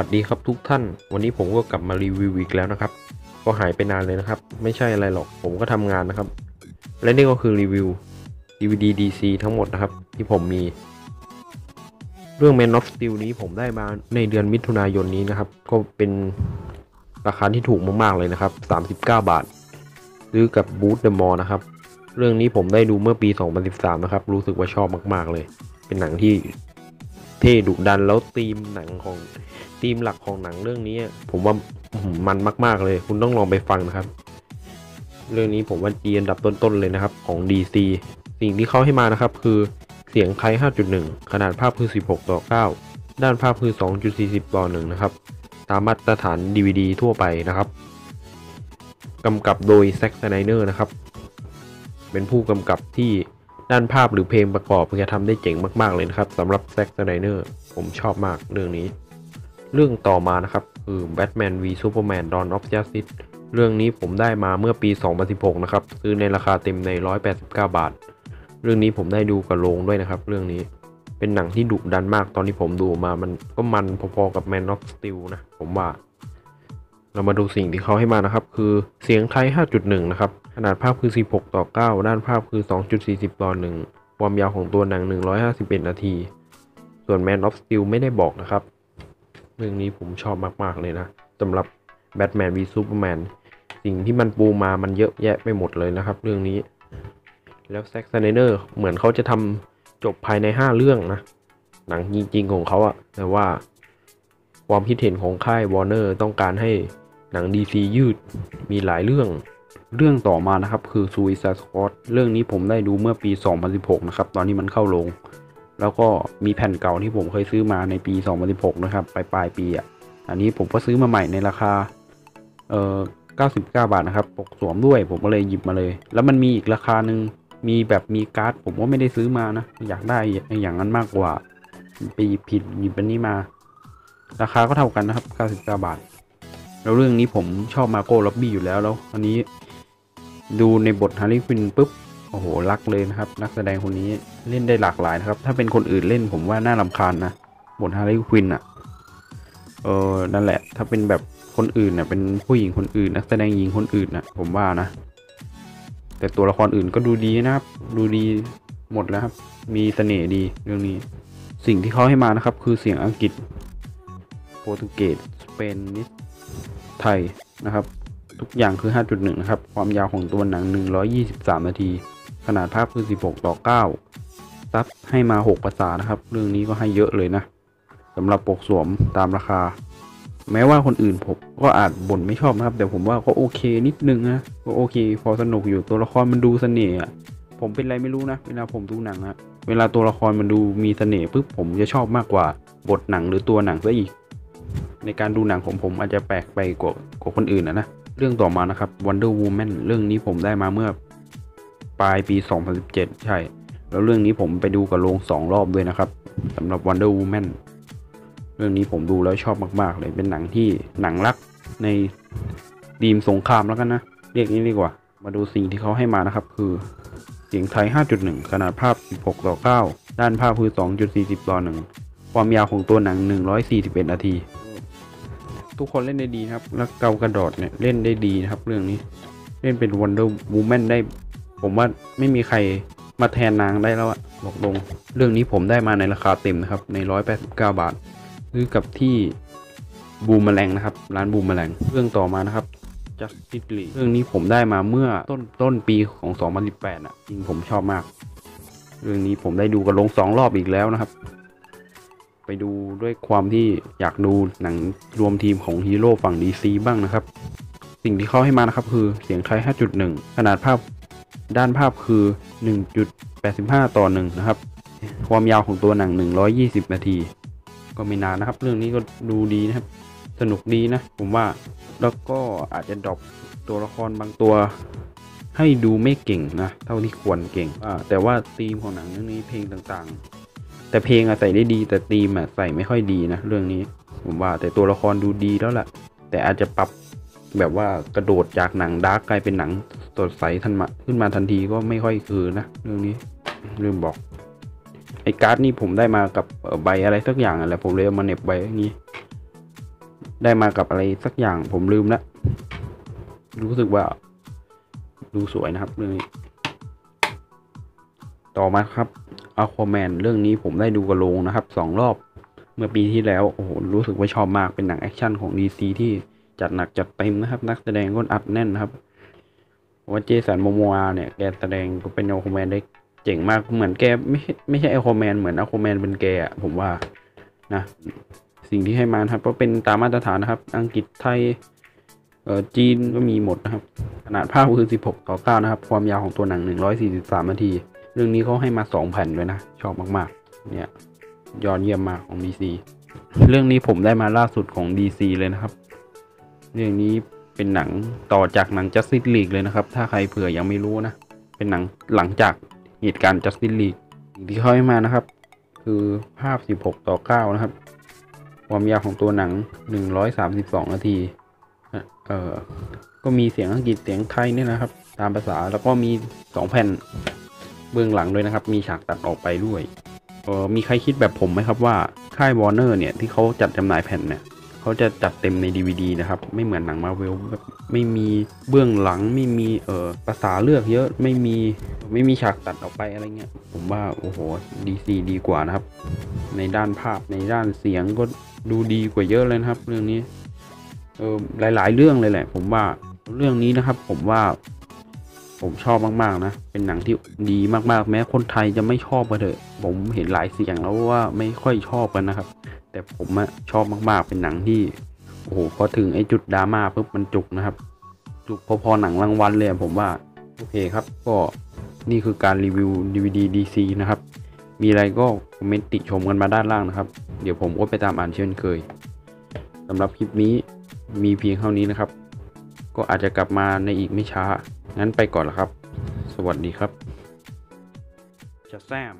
สวัสดีครับทุกท่าน วันนี้ผมก็กลับมารีวิวอีกแล้วนะครับ ก็หายไปนานเลยนะครับ ไม่ใช่อะไรหรอก ผมก็ทำงานนะครับ และนี่ก็คือรีวิว DVD DC ทั้งหมดนะครับ ที่ผมมี เรื่อง Man of Steel นี้ผมได้มาในเดือนมิถุนายนนี้นะครับ ก็เป็นราคาที่ถูกมาก ๆ เลยนะครับ 39 บาท ซื้อกับ Boot the Mall นะครับ เรื่องนี้ผมได้ดูเมื่อปี 2013 นะครับ รู้สึกว่าชอบมาก ๆ เลย เป็นหนังที่ เท่ดุดันแล้วธีมหนังของธีมหลักของหนังเรื่องนี้ ผมว่ามันมาก ๆ เลย คุณต้องลองไปฟังนะครับ เรื่องนี้ผมว่าดีอันดับต้นๆเลยนะครับ ของ DC สิ่งที่เขาให้มานะครับ คือเสียงไทย5.1 ขนาดภาพคือ 16 ต่อ 9 ด้านภาพคือ 2.40 ต่อ 1 นะครับ ตามมาตรฐาน DVD ทั่วไปนะครับกำกับโดยแซ็ก s ไนเนอร์นะครับ เป็นผู้กำกับที่ ด้านภาพหรือเพลงประกอบจะทำได้เจ๋งมาก ๆ เลยนะครับสำหรับแซ็ก s ไนเนอร์ผมชอบมากเรื่องนี้ เรื่องต่อมานะครับคือ Batman v Superman Dawn of Justice เรื่องนี้ผมได้มาเมื่อปี 2016 นะครับ ซื้อในราคาเต็มใน 189 บาท เรื่องนี้ผมได้ดูกับโรงด้วยนะครับ เรื่องนี้เป็นหนังที่ดุดันมากตอนที่ผมดูมามันก็มันพอๆกับ Man of Steel นะผมว่า เรามาดูสิ่งที่เขาให้มานะครับ คือเสียงไทย 5.1 นะครับ ขนาดภาพคือ 16 ต่อ 9 ด้านภาพคือ 2.40 ต่อ 1 ความยาวของตัวหนัง 151 นาที ส่วน Man of Steel ไม่ได้บอกนะครับ เรื่องนี้ผมชอบมาก ๆ เลยนะสำหรับ Batman v Superman สิ่งที่มันปูมามันเยอะแยะไปหมดเลยนะครับ เรื่องนี้ แล้วแซ็กซ์ไนเนอร์เหมือนเขาจะทำจบภายใน 5 เรื่องนะหนังจริง ๆ ของเขาอะแต่ว่าความคิดเห็นของค่ายวอร์เนอร์ต้องการให้ หนัง DC ยืดมีหลายเรื่อง เรื่องต่อมานะครับคือ Suicide Squad เรื่องนี้ผมได้ดูเมื่อปี 2016 นะครับ ตอนนี้มันเข้าโรงแล้วก็มีแผ่นเก่าที่ผมเคยซื้อมาในปี 2016 นะครับปลายปลายปีอะ อันนี้ผมก็ซื้อมาใหม่ในราคา เอ่อ 99 บาทนะครับ ปกสวมด้วย ผมก็เลยหยิบมาเลย แล้วมันมีอีกราคาหนึ่งมีแบบมีการ์ด ผมก็ไม่ได้ซื้อมานะ อยากได้อย่างนั้นมากกว่า ไปหยิบผิดหยิบอันนี้มา ราคาก็เท่ากันนะครับ 99 บาท แล้วเรื่องนี้ผมชอบ Margot Robbie อยู่แล้วแล้วอันนี้ดูในบท Harley Quinn ปุ๊บโอ้โหรักเลยนะครับ นักแสดงคนนี้เล่นได้หลากหลายนะครับ ถ้าเป็นคนอื่นเล่นผมว่าน่ารำคาญนะบท Harley Quinn อะเออนั่นแหละ ถ้าเป็นแบบคนอื่นเน่ะเป็นผู้หญิงคนอื่นนักแสดงหญิงคนอื่นนะผมว่านะ แต่ตัวละครอื่นก็ดูดีนะครับ ดูดีหมดแล้วครับ มีเสน่ห์ดีเรื่องนี้ สิ่งที่เขาให้มานะครับ คือเสียงอังกฤษ โปรตุเกสสเปนนิส ไทยนะครับ ทุกอย่างคือ 5.1 นะครับ ความยาวของตัวหนัง 123 นาที ขนาดภาพคือ 16 ต่อ 9 ซับให้มา 6 ภาษานะครับ เรื่องนี้ก็ให้เยอะเลยนะสำหรับปกสวมตามราคา แม้ว่าคนอื่นผมก็อาจบ่นไม่ชอบนะครับ แต่ผมว่าก็โอเคนิดนึงนะก็โอเค พอสนุกอยู่ตัวละครมันดูเสน่ห์อะผมเป็นไรไม่รู้นะ เวลาผมดูหนังอะเวลาตัวละครมันดูมีเสน่ห์ปุ๊บผมจะชอบมากกว่าบทหนังหรือตัวหนังซะอีก ในการดูหนังของผมอาจจะแปลกไปกว่ากว่าคนอื่นนะนะ เรื่องต่อมานะครับ Wonder Woman เรื่องนี้ผมได้มาเมื่อปลายปี 2017 ใช่ แล้วเรื่องนี้ผมไปดูกับโรงสองรอบด้วยนะครับสำหรับ Wonder Woman เรื่องนี้ผมดูแล้วชอบมาก ๆ เลยเป็นหนังที่หนังรักในดีมสงครามแล้วกันนะ เรียกนี้ดีกว่า มาดูสิ่งที่เขาให้มานะครับ คือเสียงไทย 5.1 ขนาดภาพ 16 ต่อ 9 ด้านภาพคือ 2.40 ต่อ 1 ความยาวของตัวหนัง 141 นาที ทุกคนเล่นได้ดีครับ แล้วเกากระโดดเนี่ยเล่นได้ดีนะครับ เรื่องนี้เล่นเป็น Wonder Woman ได้ ผมว่าไม่มีใครมาแทนนางได้แล้วอะบอกตรงเรื่องนี้ผมได้มาในราคาเต็มนะครับ ใน 189 บาทซื้อกับที่บูมแมลงนะครับ ร้านบูมแมลงเรื่องต่อมานะครับ Justice League เรื่องนี้ผมได้มาเมื่อต้นต้นปีของ 2018อะจริงผมชอบมาก เรื่องนี้ผมได้ดูกันลงสองรอบอีกแล้วนะครับ ไปดูด้วยความที่อยากดูหนังรวมทีมของฮีโร่ฝั่ง DC บ้างนะครับ สิ่งที่เขาให้มานะครับคือเสียงไทย 5.1 ขนาดภาพด้านภาพคือ 1.85 ต่อ 1 นะครับ ความยาวของตัวหนัง 120 นาที ก็ไม่นานนะครับ เรื่องนี้ก็ดูดีนะครับ สนุกดีนะ ผมว่า แล้วก็อาจจะดรอปตัวละครบางตัว ให้ดูไม่เก่งนะ เท่าที่ควรเก่ง แต่ว่าธีมของหนังเรื่องนี้เพลงต่างๆ แต่เพลงอะใส่ได้ดีแต่ธีมอะใส่ไม่ค่อยดีนะเรื่องนี้ ผมว่าแต่ตัวละครดูดีแล้วล่ะ แต่อาจจะปรับแบบว่ากระโดดจากหนังดาร์กกลายเป็นหนังสดใสทันมาขึ้นมาทันทีก็ไม่ค่อยคือนะเรื่องนี้ลืมบอกไอ้การ์ดนี่ผมได้มากับใบอะไรสักอย่างอะไรผมเลยเอามาเน็บไว้อย่างนี้ ได้มากับอะไรสักอย่างผมลืมละรู้สึกว่า ดูสวยนะครับเรื่องนี้ ต่อมาครับ อ q u a m a n เรื่องนี้ผมได้ดูกระโรงนะครับสองรอบเมื่อปีที่แล้วโอ้โหรู้สึกว่าชอบมากเป็นหนังแอคชั่นของ DC ที่จัดหนักจัดเต็มนะครับ นักแสดงก็อัดแน่นนะครับว่าเจสันโมโมอาเนี่ยแกแสดงเป็นอ q u a m a n ได้เจ๋งมากเหมือนแกไม่ไม่ใช่อ q u a m a n เหมือนอ q u a m a n เป็นแกอะผมว่านะสิ่งที่ให้มาครับก็เป็นตามมาตรฐานนะครับ อังกฤษไทยเออจีนก็มีหมดนะครับ ขนาดภาพคือ 16 ต่อ 9 นะครับ ความยาวของตัวหนัง 143 นาที รื่องนี้เขาให้มา2แผ่นเลยนะ ชอบมากๆ เนี่ย ยอดเยี่ยมมากของ DC เรื่องนี้ผมได้มาล่าสุดของ DC เลยนะครับ เรื่องนี้เป็นหนังต่อจากหนัง Justice League เลยนะครับ ถ้าใครเผื่อยังไม่รู้นะ เป็นหนังหลังจากเหตุการณ์ Justice League สิ่งที่เขาให้มานะครับ คือภาพ 16 ต่อ 9 นะครับ ความยาวของตัวหนัง 132 นาทีเออก็มีเสียงอังกฤษเสียงไทยเนี่ยนะครับ ตามภาษาแล้วก็มี 2 แผ่น เบื้องหลังด้วยนะครับ มีฉากตัดออกไปด้วยเออมีใครคิดแบบผมไหมครับว่าค่ายวอร์เนอร์เนี่ยที่เขาจัดจำหน่ายแผ่นเนี่ยเขาจะจัดเต็มใน DVD นะครับ ไม่เหมือนหนังมาเวลแบบไม่มีเบื้องหลังไม่มีเอ่อภาษาเลือกเยอะไม่มีไม่มีฉากตัดออกไปอะไรเงี้ยผมว่าโอ้โห DC ดีกว่านะครับ ในด้านภาพในด้านเสียงก็ดูดีกว่าเยอะเลยนะครับ เรื่องนี้เออหลาย ๆ เรื่องเลยแหละ ผมว่าเรื่องนี้นะครับ ผมว่า ผมชอบมากๆนะ เป็นหนังที่ดีมากๆ แม้คนไทยจะไม่ชอบก็เถอะ ผมเห็นหลายเสียงแล้วว่าไม่ค่อยชอบกันนะครับ แต่ผมอะชอบมากๆ เป็นหนังที่ โอ้โห พอถึงไอ้จุดดราม่าปุ๊บมันจุกนะครับ จุกพอๆหนังรางวัลเลยผมว่า โอเคครับ ก็นี่คือการรีวิว DVD DC นะครับ มีอะไรก็คอมเมนต์ติชมกันมาด้านล่างนะครับ เดี๋ยวผมก็ไปตามอ่านเช่นเคยสำหรับคลิปนี้มีเพียงเท่านี้นะครับ ก็อาจจะกลับมาในอีกไม่ช้า งั้นไปก่อนละครับ สวัสดีครับ จะแซม